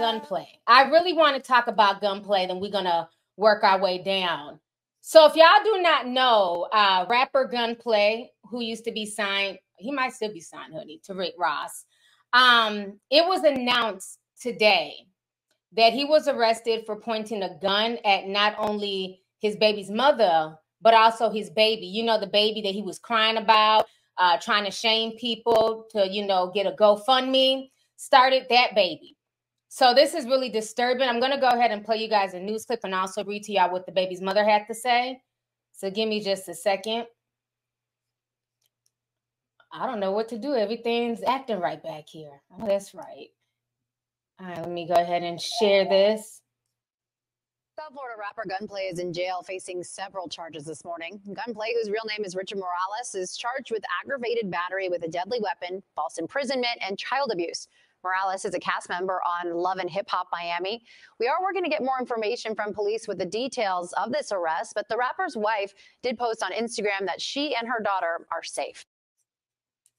Gunplay. I really want to talk about gunplay, then we're gonna work our way down. So if y'all do not know, uh, rapper Gunplay, who used to be signed, he might still be signed, honey, to Rick Ross. Um, it was announced today that he was arrested for pointing a gun at not only his baby's mother, but also his baby. You know, the baby that he was crying about, uh, trying to shame people to, you know, get a GoFundMe, started that baby. So this is really disturbing. I'm going to go ahead and play you guys a news clip and also read to y'all what the baby's mother had to say. So give me just a second. I don't know what to do. Everything's acting right back here. Oh, that's right. All right, let me go ahead and share this. South Florida rapper Gunplay is in jail facing several charges this morning. Gunplay, whose real name is Richard Morales, is charged with aggravated battery with a deadly weapon, false imprisonment, and child abuse. Morales is a cast member on Love and Hip Hop Miami. We are working to get more information from police with the details of this arrest, but the rapper's wife did post on Instagram that she and her daughter are safe.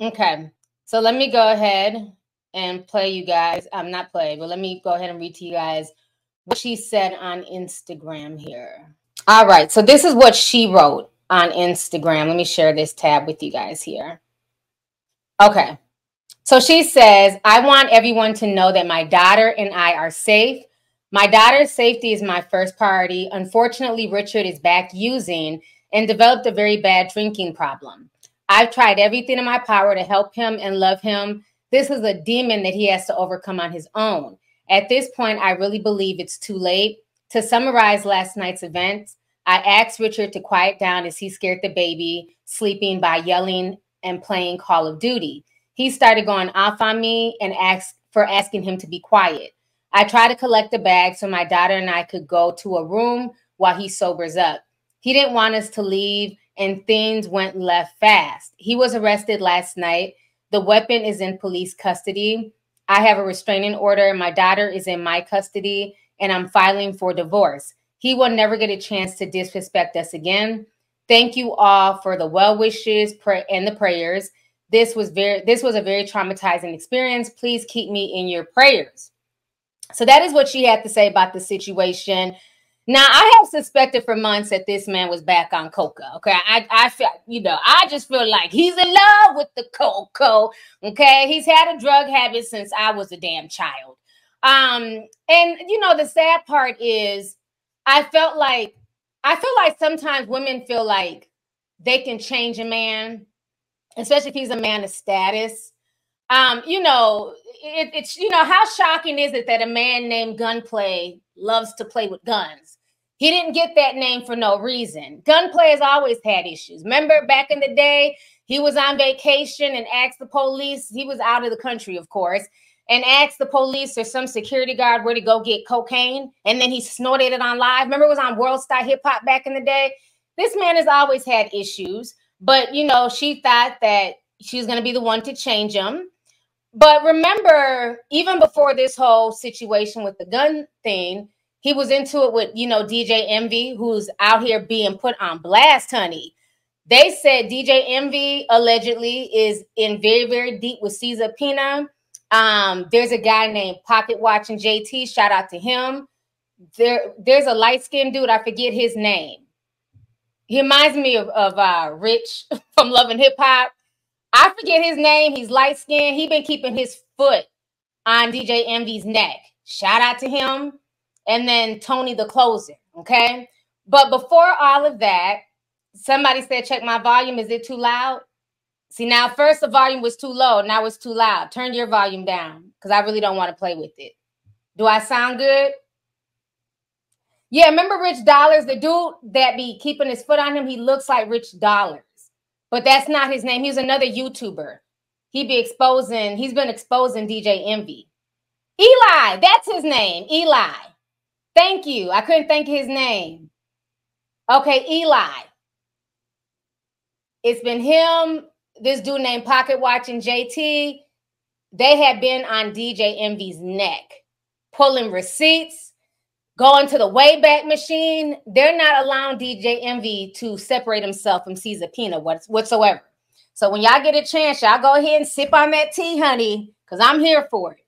Okay, so let me go ahead and play you guys. I'm not play, but let me go ahead and read to you guys what she said on Instagram here. All right, so this is what she wrote on Instagram. Let me share this tab with you guys here. Okay. So she says, I want everyone to know that my daughter and I are safe. My daughter's safety is my first priority. Unfortunately, Richard is back using and developed a very bad drinking problem. I've tried everything in my power to help him and love him. This is a demon that he has to overcome on his own. At this point, I really believe it's too late. To summarize last night's events, I asked Richard to quiet down as he scared the baby sleeping by yelling and playing Call of Duty. He started going off on me and asked for asking him to be quiet. I tried to collect the bag so my daughter and I could go to a room while he sobers up. He didn't want us to leave, and things went left fast. He was arrested last night. The weapon is in police custody. I have a restraining order. My daughter is in my custody, and I'm filing for divorce. He will never get a chance to disrespect us again. Thank you all for the well wishes and the prayers. This was very this was a very traumatizing experience. Please keep me in your prayers. So that is what she had to say about the situation. Now I have suspected for months that this man was back on coca. Okay, I I feel you know I just feel like he's in love with the cocoa. Okay, he's had a drug habit since I was a damn child. Um, and you know the sad part is I felt like I feel like sometimes women feel like they can change a man, especially if he's a man of status. Um, you know, it, it's you know how shocking is it that a man named Gunplay loves to play with guns? He didn't get that name for no reason. Gunplay has always had issues. Remember back in the day, he was on vacation and asked the police. He was out of the country, of course, and asked the police or some security guard where to go get cocaine, and then he snorted it on live. Remember, it was on World Star Hip Hop back in the day. This man has always had issues, but you know, she thought that she was going to be the one to change him. But remember, even before this whole situation with the gun thing, he was into it with, you know, DJ Envy, who's out here being put on blast, honey. They said DJ Envy allegedly is in very, very deep with Caesar Pina. Um, there's a guy named Pocket Watching JT. Shout out to him. There, there's a light skinned dude. I forget his name. He reminds me of, of uh, Rich from Love and Hip Hop. I forget his name. He's light skinned. He been keeping his foot on DJ Envy's neck. Shout out to him. And then Tony the closer. Okay. But before all of that, somebody said, check my volume. Is it too loud? See, now first the volume was too low. Now it's too loud. Turn your volume down because I really don't want to play with it. Do I sound good? Yeah, remember Rich Dollaz, the dude that be keeping his foot on him? He looks like Rich Dollaz, but that's not his name. He's another YouTuber. He be exposing, he's been exposing DJ Envy. Eli, that's his name. Eli. Thank you. I couldn't think his name. Okay, Eli. It's been him, this dude named Pocket Watch and JT. They had been on DJ Envy's neck, pulling receipts, going to the Wayback Machine. They're not allowing DJ Envy to separate himself from Caesar Pina whatsoever. So when y'all get a chance, y'all go ahead and sip on that tea, honey, because I'm here for it.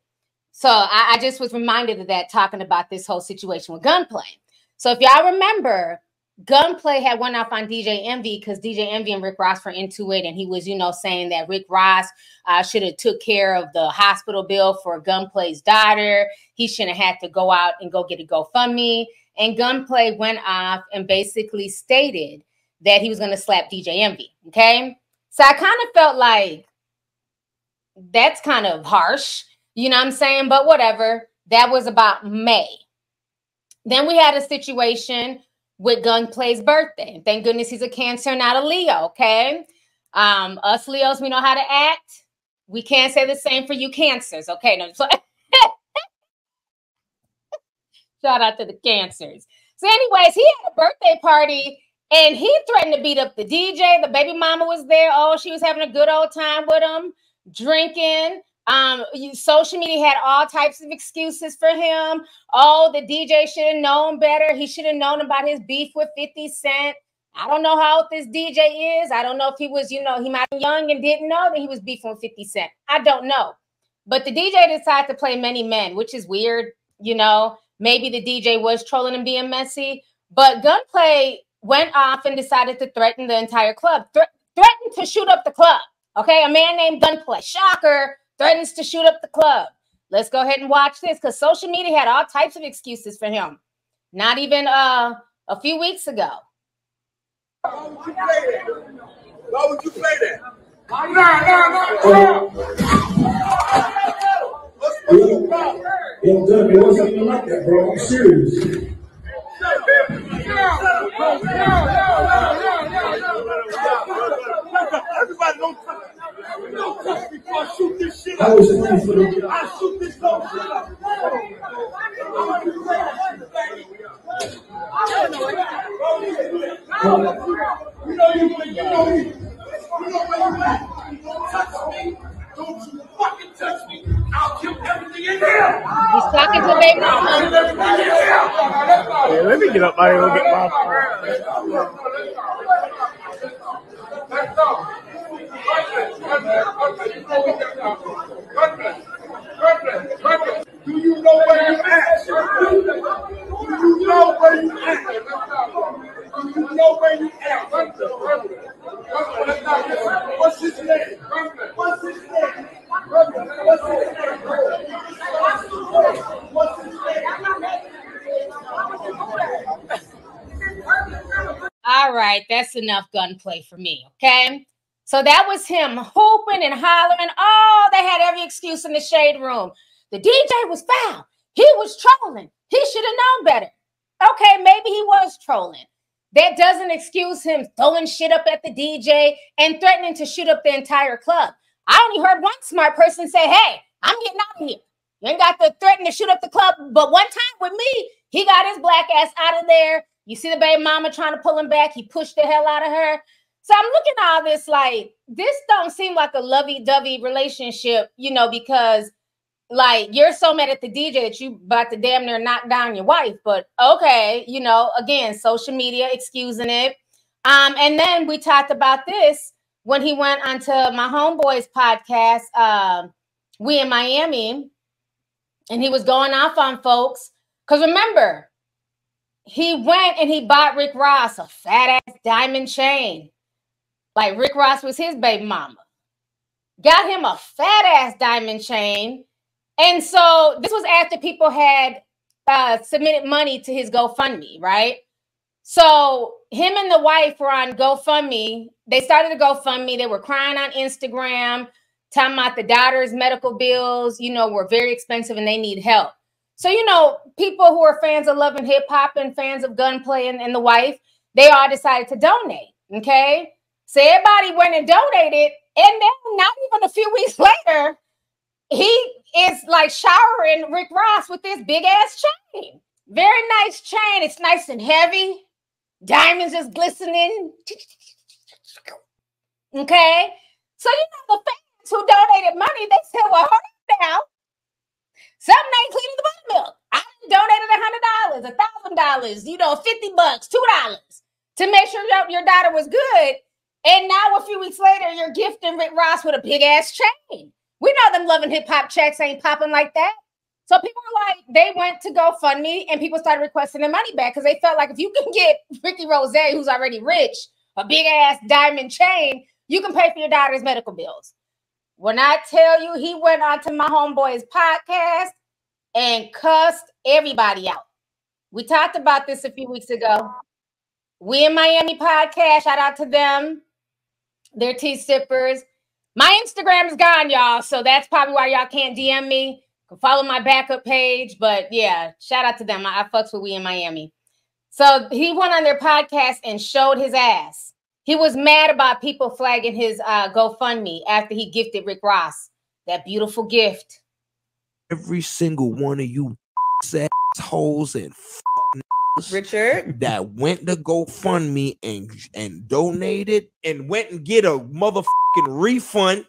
So I, I, just was reminded of that talking about this whole situation with gunplay. So if y'all remember, gunplay had went off on DJ Envy because DJ Envy and Rick Ross were into it, and he was, you know, saying that Rick Ross uh, should have took care of the hospital bill for Gunplay's daughter. He shouldn't have had to go out and go get a GoFundMe. And Gunplay went off and basically stated that he was going to slap DJ Envy. Okay, so I kind of felt like that's kind of harsh you know what I'm saying? But whatever. That was about May. Then we had a situation with Gunplay's birthday. Thank goodness he's a Cancer, not a Leo. Okay. Um, us Leos, we know how to act. We can't say the same for you Cancers. Okay. No, Shout out to the Cancers. So, anyways, he had a birthday party and he threatened to beat up the DJ. The baby mama was there. Oh, she was having a good old time with him, drinking. Um, social media had all types of excuses for him. Oh, the DJ should have known better. He should have known about his beef with 50 Cent. I don't know how old this DJ is. I don't know if he was, you know, he might be young and didn't know that he was beefing with 50 Cent. I don't know. But the DJ decided to play many men, which is weird. You know, maybe the DJ was trolling and being messy. But Gunplay went off and decided to threaten the entire club, Thre- threatened to shoot up the club. Okay, a man named Gunplay. Shocker threatens to shoot up the club. Let's go ahead and watch this because social media had all types of excuses for him. Not even uh, a few weeks ago. Why would you play that? Why would you play that? Nah, nah, nah, What's, the problem? Yo, Doug, it wasn't even like that, bro. I'm serious. Everybody don't me before I shoot this shit up. I shoot this whole shit up. You know you, you know you, you know where you at. Don't touch me. Don't you fucking touch me. I'll kill everything in here. He's talking to baby mama. Yeah, let me get up out here and get my. Let's go. All right, that's enough gunplay for me, okay? So that was him hooping and hollering. Oh, they had every excuse in the shade room. The DJ was foul. He was trolling. He should have known better. Okay, maybe he was trolling. That doesn't excuse him throwing shit up at the DJ and threatening to shoot up the entire club. I only heard one smart person say, Hey, I'm getting out of here. You ain't got to threaten to shoot up the club. But one time with me, he got his black ass out of there. You see the baby mama trying to pull him back. He pushed the hell out of her. So I'm looking at all this like this don't seem like a lovey-dovey relationship, you know, because like you're so mad at the DJ that you about to damn near knock down your wife. But okay, you know, again, social media excusing it. Um, and then we talked about this when he went onto my homeboy's podcast, um, we in Miami, and he was going off on folks. Because remember, he went and he bought Rick Ross a fat ass diamond chain. Like Rick Ross was his baby mama. Got him a fat ass diamond chain. And so this was after people had uh, submitted money to his GoFundMe, right? So him and the wife were on GoFundMe. They started a GoFundMe. They were crying on Instagram, talking about the daughter's medical bills, you know, were very expensive and they need help. So, you know, people who are fans of love and hip hop and fans of gunplay and, and the wife, they all decided to donate. Okay. So everybody went and donated. And then not even a few weeks later, he is like showering Rick Ross with this big ass chain. Very nice chain. It's nice and heavy. Diamonds just glistening. Okay. So you know the fans who donated money, they said, well, hold on now. Something ain't cleaning the buttermilk. I donated a hundred dollars, a thousand dollars, you know, 50 bucks, two dollars to make sure your, your daughter was good. And now a few weeks later, you're gifting Rick Ross with a big ass chain. We know them Love and Hip Hop checks ain't popping like that. So people were like, they went to GoFundMe and people started requesting their money back because they felt like if you can get Ricky Ross, who's already rich, a big ass diamond chain, you can pay for your daughter's medical bills. When I tell you he went onto my homeboy's podcast and cussed everybody out. We talked about this a few weeks ago. We in Miami podcast, shout out to them. They're tea sippers. My Instagram is gone, y'all. So that's probably why y'all can't DM me. Follow my backup page. But yeah, shout out to them. I, I fucks with we in Miami. So he went on their podcast and showed his ass. He was mad about people flagging his uh, GoFundMe after he gifted Rick Ross that beautiful gift. Every single one of you assholes and Richard that went to GoFundMe and and donated and went and get a motherfucking refund.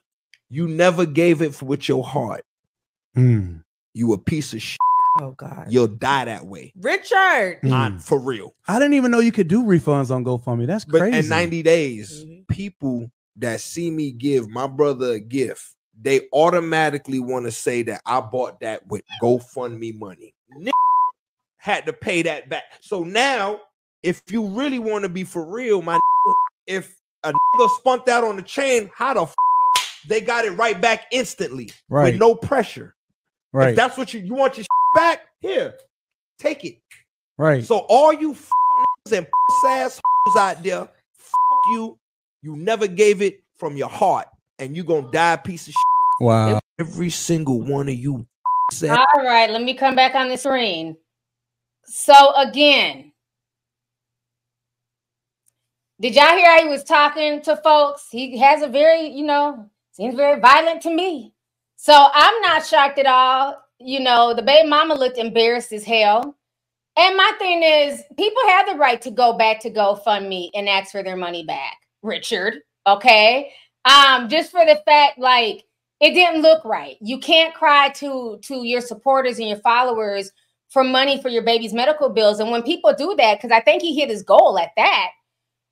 You never gave it with your heart. Mm. You a piece of shit. Oh God. You'll die that way. Richard. On for real. I didn't even know you could do refunds on GoFundMe. That's But crazy. in 90 days, people that see me give my brother a gift, they automatically want to say that I bought that with GoFundMe money. Nigga had to pay that back. So now, if you really want to be for real, my if a nigga spunked out on the chain, how the f- they got it right back instantly Right. with no pressure. right. If that's what you you want your back, here, take it. right. So all you f- and puss ass out there, f- you, you never gave it from your heart, and you gonna die a piece of shit. wow. Every single one of you said All right, let me come back on the screen. So again, did y'all hear how he was talking to folks? He has a very, you know, seems very violent to me. So I'm not shocked at all. You know, the baby mama looked embarrassed as hell. And my thing is, people have the right to go back to GoFundMe and ask for their money back, Richard. Okay. Um, just for the fact, like, it didn't look right. You can't cry to to your supporters and your followers for money for your baby's medical bills. And when people do that, because I think he hit his goal at that,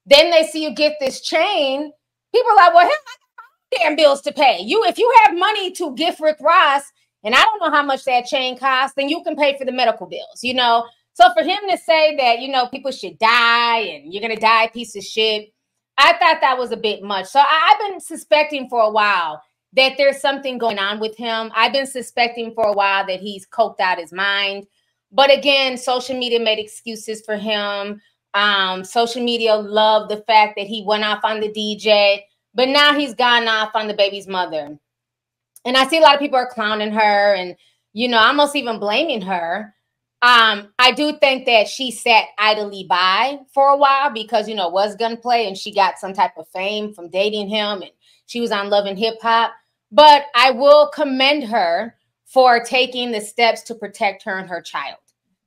then they see you get this chain. People are like, well, hell, I got damn bills to pay. You, if you have money to gift Rick Ross, and I don't know how much that chain costs, then you can pay for the medical bills, you know. So for him to say that, you know, people should die and you're gonna die piece of shit, I thought that was a bit much. So I, I've been suspecting for a while that there's something going on with him. I've been suspecting for a while that he's coked out his mind. But again, social media made excuses for him. Um, social media loved the fact that he went off on the DJ, but now he's gone off on the baby's mother. And I see a lot of people are clowning her and, you know, almost even blaming her. Um, I do think that she sat idly by for a while because, you know, it was gunplay and she got some type of fame from dating him and she was on Love and Hip Hop. But I will commend her for taking the steps to protect her and her child.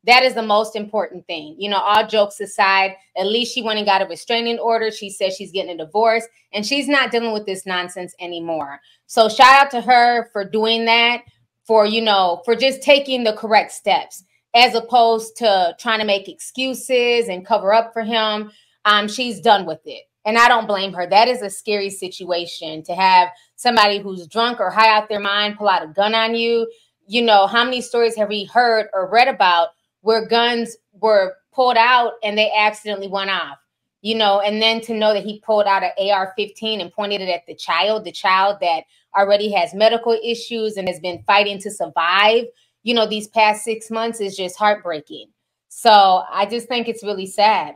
That is the most important thing. You know, all jokes aside, at least she went and got a restraining order. She says she's getting a divorce and she's not dealing with this nonsense anymore. So shout out to her for doing that, for, you know, for just taking the correct steps as opposed to trying to make excuses and cover up for him. Um, she's done with it. And I don't blame her. That is a scary situation to have somebody who's drunk or high out their mind pull out a gun on you. You know, how many stories have we heard or read about where guns were pulled out and they accidentally went off? You know, and then to know that he pulled out an AR 15 and pointed it at the child, the child that already has medical issues and has been fighting to survive, you know, these past six months is just heartbreaking. So I just think it's really sad.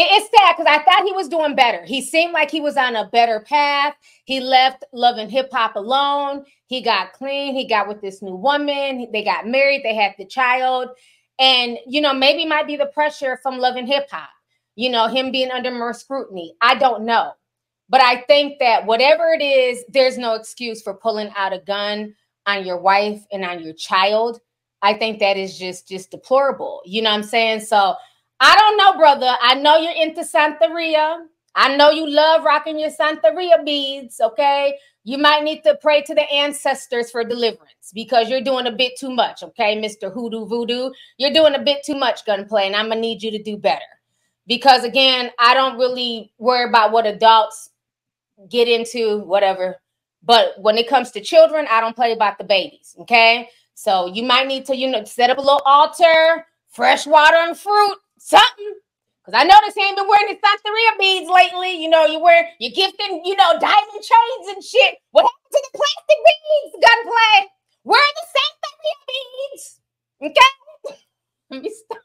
It- It's sad because I thought he was doing better. He seemed like he was on a better path. He left Love and Hip Hop alone. He got clean. He got with this new woman. They got married. They had the child. And, you know, maybe might be the pressure from Love and Hip Hop, you know, him being under more scrutiny. I don't know. But I think that whatever it is, there's no excuse for pulling out a gun on your wife and on your child, I think that is just just deplorable. You know what I'm saying? So I don't know, brother. I know you're into Santeria. I know you love rocking your Santeria beads, okay? You might need to pray to the ancestors for deliverance because you're doing a bit too much, okay, Mr. Hoodoo Voodoo? You're doing a bit too much gunplay, and I'm gonna need you to do better. Because again, I don't really worry about what adults get into, whatever. But when it comes to children, I don't play about the babies, okay? So you might need to, you know, set up a little altar, fresh water and fruit, something. Because I noticed he ain't been wearing his Santeria beads lately. You know, you wear you're gifting, you know, diamond chains and shit. What happened to the plastic beads? Gunplay. Where are the Santeria beads? Okay. Let me stop.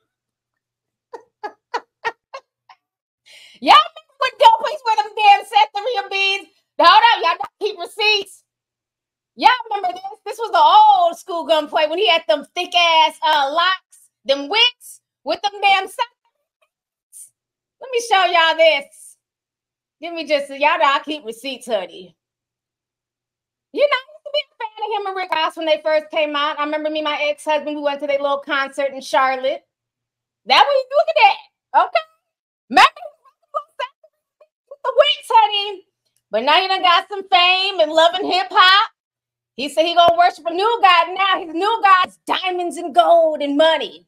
Y'all remember when Gunplay's wear them damn Santeria beads? Hold up, y'all gotta keep receipts. Y'all remember this? This was the old school gunplay when he had them thick ass uh locks, them wicks with them damn sides. Let me show y'all this. Give me just y'all know I keep receipts, honey. You know, I used to be a fan of him and Rick Ross when they first came out. I remember me, my ex-husband, we went to their little concert in Charlotte. That was look at that. Okay. Remember the wicks, honey. But now he done got some fame and Love and Hip Hop. He said he gonna worship a new God now. His new God's diamonds and gold and money.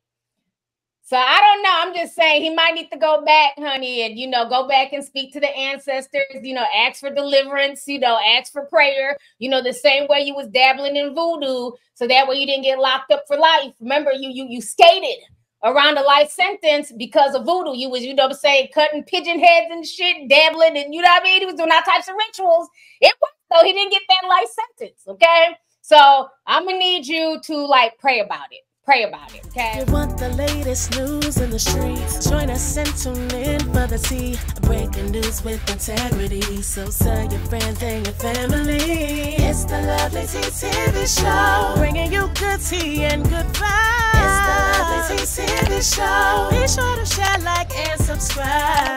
So I don't know. I'm just saying he might need to go back, honey, and you know, go back and speak to the ancestors. You know, ask for deliverance. You know, ask for prayer. You know, the same way you was dabbling in voodoo, so that way you didn't get locked up for life. Remember, you you you skated around a life sentence because of voodoo. You was, you know, what I'm saying, cutting pigeon heads and shit, dabbling, and you know what I mean. He was doing all types of rituals. It was so he didn't get that life sentence. Okay, so I'm gonna need you to like pray about it. Pray about it, okay? You want the latest news in the streets? Join us and tune in for the tea. Breaking news with integrity. So tell your friends and your family. It's the Lovely Tea TV show. Bringing you good tea and good vibes. It's the Lovely Tea TV show. Be sure to share, like, and subscribe.